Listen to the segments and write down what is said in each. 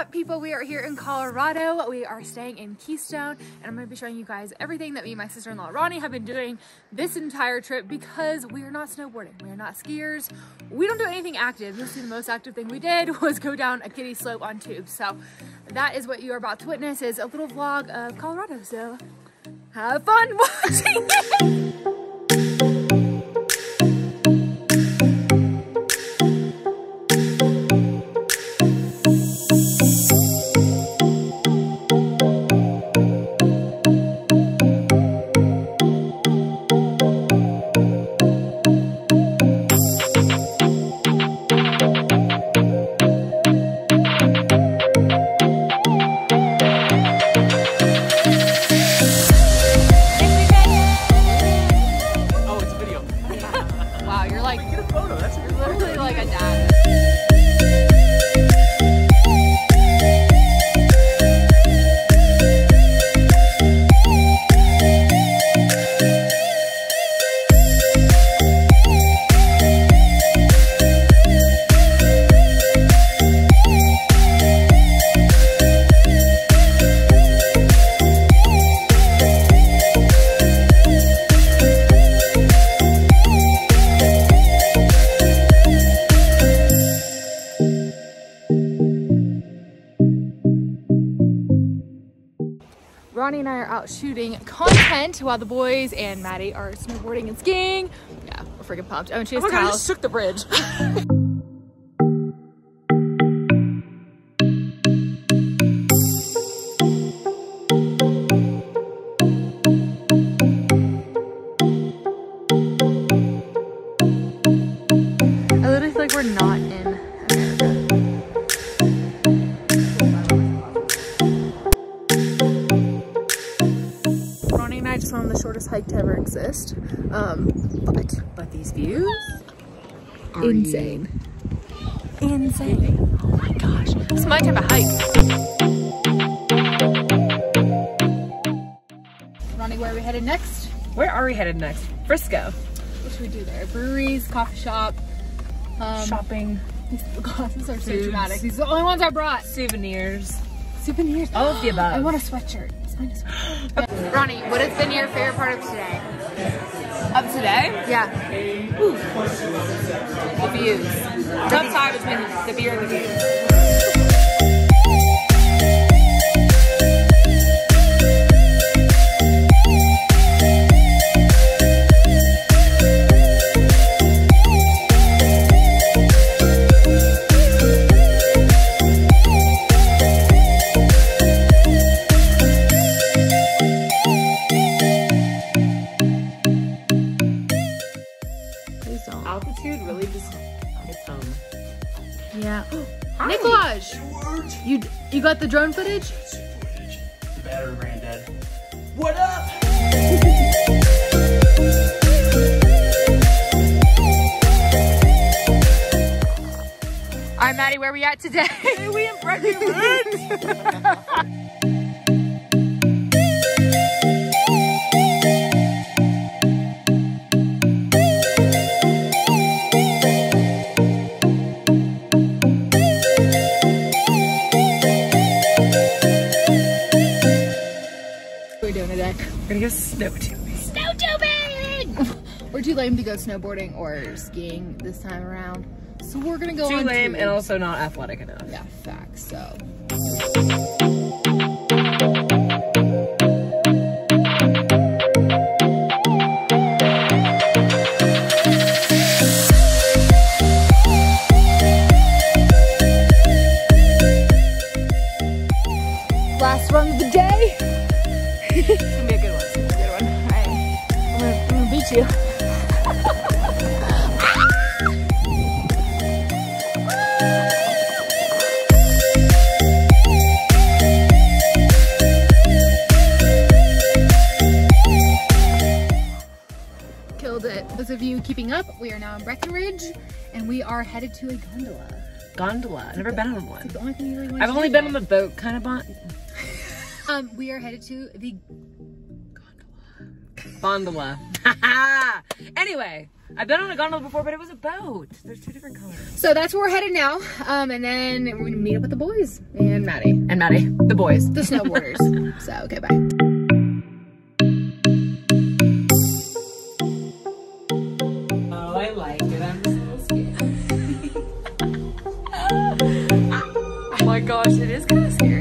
up people? We are here in Colorado. We are staying in Keystone and I'm going to be showing you guys everything that me and my sister-in-law Roni have been doing this entire trip because we are not snowboarding. We are not skiers. We don't do anything active. You'll the most active thing we did was go down a kiddie slope on tubes. So that is what you are about to witness is a little vlog of Colorado. So have fun watching Roni and I are out shooting content while the boys and Maddie are snowboarding and skiing. Yeah, we're freaking pumped. Oh, and she has oh towels. God, I just shook the bridge. hike to ever exist. Um, but but these views insane. Insane. Oh my gosh. This is my type of hike. Roni, where are we headed next? Where are we headed next? Frisco. What should we do there? Breweries, coffee shop, um, shopping. These glasses are so Foods. dramatic. These are the only ones I brought. Souvenirs. Souvenirs. All of the above. I want a sweatshirt. Roni, what has been your favorite part of today? Of today? Yeah. Ooh. The views. Tough tie between the beer and the views. You you got the drone footage? footage. The battery ran dead. What up? All right, Maddie, where are we at today? we in Breckenridge. go snow tubing. Snow tubing! we're too lame to go snowboarding or skiing this time around. So we're gonna go too lame and also not athletic enough. Yeah, facts. So. Last run of the day. you. Killed it. Those of you keeping up, we are now in Breckenridge and we are headed to a gondola. Gondola? I've never been on one. the only thing you really want I've only been on the boat kind of on. um, we are headed to the Gondola. anyway, I've been on a gondola before, but it was a boat. There's two different colors. So that's where we're headed now. Um, and then we're gonna meet up with the boys and Maddie, And Maddie, the boys. the snowboarders. so, okay, bye. Oh, I like it. I'm just scared. Oh my gosh, it is kind of scary.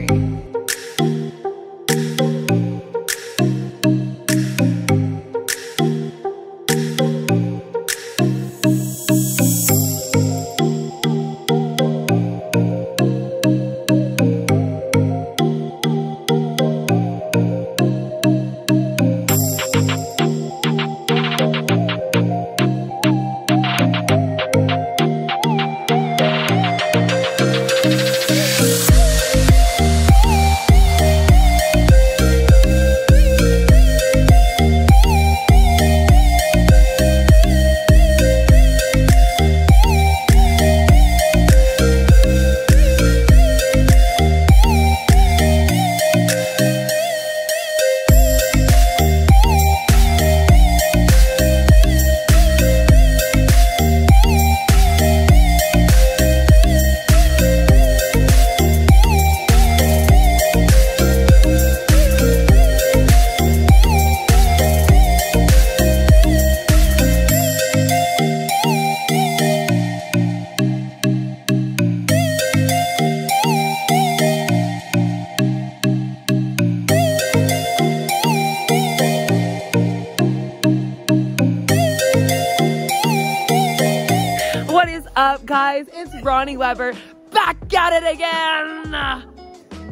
Guys? It's Roni Webber back at it again.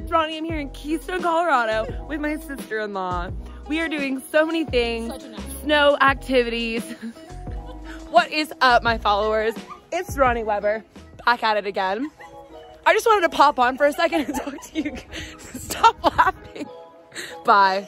Roni, I'm here in Keystone, Colorado with my sister-in-law. We are doing so many things, snow activities. what is up, my followers? It's Roni Webber back at it again. I just wanted to pop on for a second and talk to you. Stop laughing. Bye.